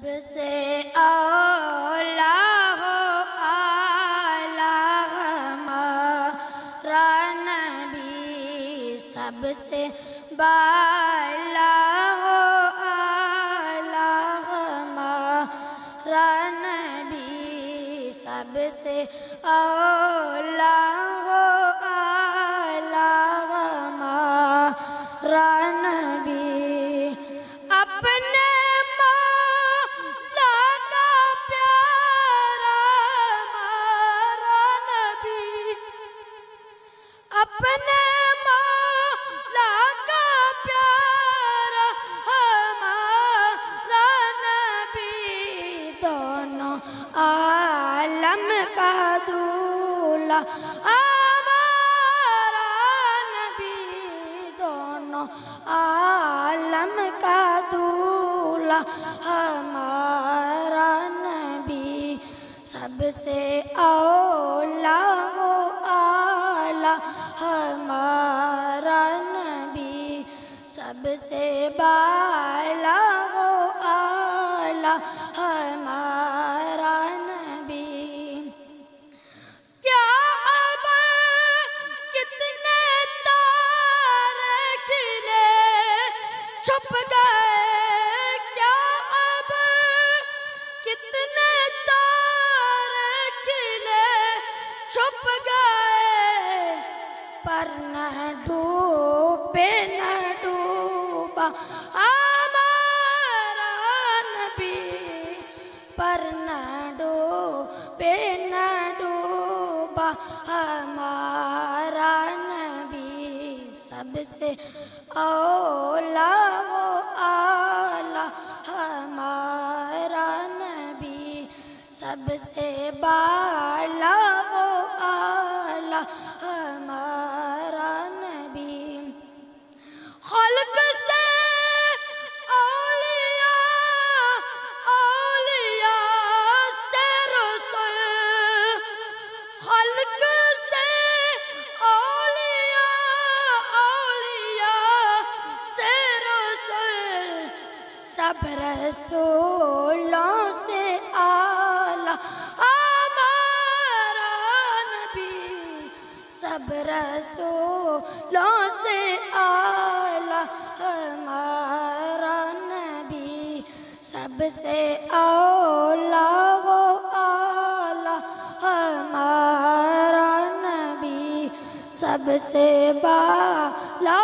सबसे औला हो आला हमारा नबी सबसे बाला हो आला हमारा नबी सबसे औला हो हमारा नबी दोनों आलम का दूल्हा, हमारा नबी सबसे औला हो आला, हमारा नबी सबसे बाला हो आला पर न डूबे, न डूबा। हमारा नबी पर न डूबे, न डूबा। हमारा नबी सबसे औला, वो आला। हमारा नबी सबसे बाला। सब रसूलों से आला। हमारा नबी सब रसूलों से आला। हमारा नबी सबसे औला वो आला। हमारा नबी सबसे बाला